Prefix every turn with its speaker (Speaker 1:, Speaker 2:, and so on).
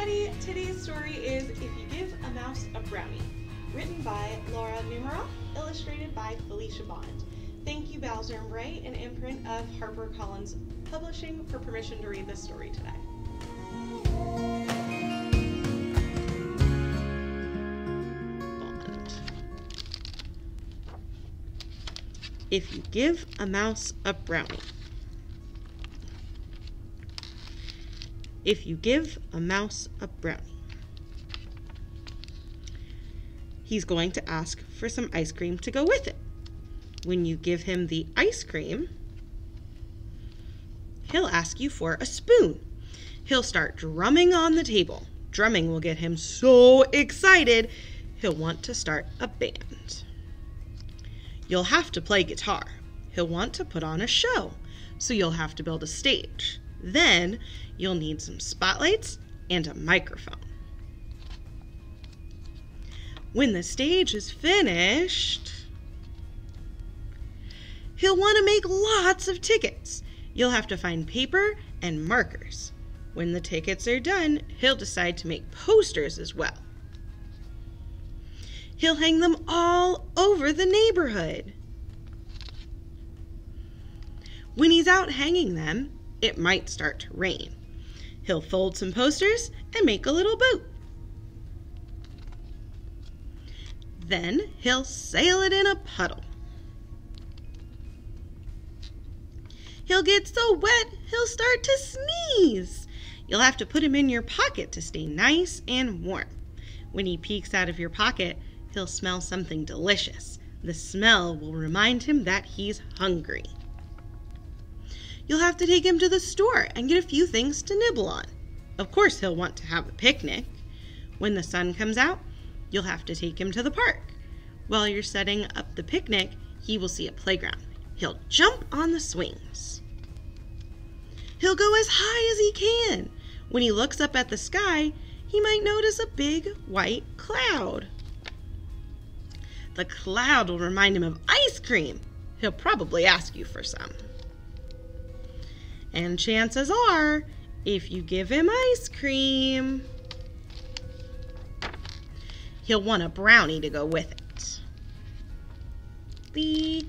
Speaker 1: everybody! Today's story is If You Give a Mouse a Brownie, written by Laura Numeroff, illustrated by Felicia Bond. Thank you, Balzer and Bray, an imprint of HarperCollins Publishing, for permission to read this story today. If you give a mouse a brownie. If you give a mouse a brownie. He's going to ask for some ice cream to go with it. When you give him the ice cream, he'll ask you for a spoon. He'll start drumming on the table. Drumming will get him so excited, he'll want to start a band. You'll have to play guitar. He'll want to put on a show, so you'll have to build a stage. Then you'll need some spotlights and a microphone. When the stage is finished, he'll want to make lots of tickets. You'll have to find paper and markers. When the tickets are done, he'll decide to make posters as well. He'll hang them all over the neighborhood. When he's out hanging them, it might start to rain. He'll fold some posters and make a little boat. Then he'll sail it in a puddle. He'll get so wet he'll start to sneeze. You'll have to put him in your pocket to stay nice and warm. When he peeks out of your pocket, he'll smell something delicious. The smell will remind him that he's hungry. You'll have to take him to the store and get a few things to nibble on. Of course, he'll want to have a picnic. When the sun comes out, you'll have to take him to the park. While you're setting up the picnic, he will see a playground. He'll jump on the swings. He'll go as high as he can. When he looks up at the sky, he might notice a big white cloud. The cloud will remind him of ice cream. He'll probably ask you for some. And chances are, if you give him ice cream, he'll want a brownie to go with it. The